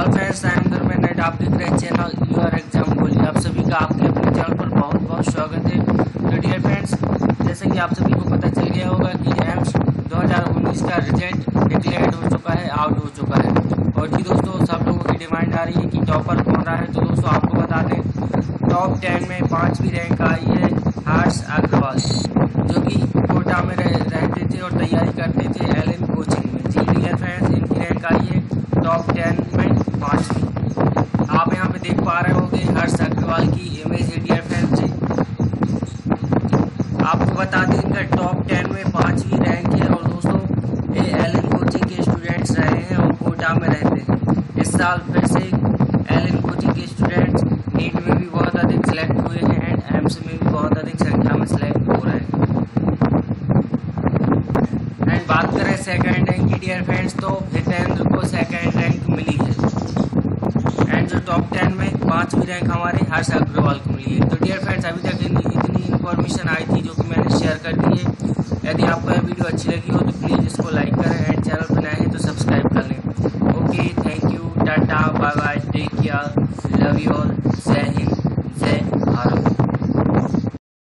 Hello friends I am Dharmendra आप देख रहे हैं चैनल यूआर एग्ज़ाम बोलिए आप सभी का आपके अपने चैनल पर बहुत बहुत स्वागत है। तो डियर फ्रेंड्स जैसे कि आप सभी को पता चल गया होगा कि एम्स 2019 का रिज़ल्ट डिक्लेयर हो चुका है आउट हो चुका है। और जी दोस्तों सब लोगों की डिमांड आ रही है कि टॉपर कौन रहा है? तो दोस्तों आपको बता दें टॉप टेन में पाँचवीं रैंक आई है हर्ष अग्रवाल जो कि कोटा में रह, रहते थे और तैयारी करते थे एल कोचिंग में। जी डियर फ्रेंड्स इनकी रैंक आई है टॉप टेन पाँचवीं आप यहाँ पे देख पा रहे होंगे हर्ष अग्रवाल की इमेज डियर फ्रेंड्स जी आपको बता दें इनका टॉप टेन में पाँचवीं रैंक है और दोस्तों, ये एल एन कोचिंग के स्टूडेंट्स रहे हैं और कोटा में रहते हैं। इस साल फिर से एल एन कोचिंग के स्टूडेंट्स नीट में भी बहुत अधिक सिलेक्ट हुए हैं एंड एम्स में भी बहुत अधिक संख्या में सिलेक्ट हो रहे हैं। एंड बात करें सेकंड रैंक की डियर फ्रेंड्स तो हितेंद्र को मिली जो टॉप टेन में पांचवी रैंक हमारे हर्ष अग्रवाल को मिली है। तो डियर फ्रेंड्स अभी तक इतनी इन्फॉर्मेशन आई थी जो कि मैंने शेयर कर दी है, यदि आपको यह वीडियो अच्छी लगी हो तो प्लीज़ इसको लाइक करें एंड चैनल पर नए हैं तो सब्सक्राइब कर लें। Okay thank you tata bye bye take care love you all जय हिंद, जय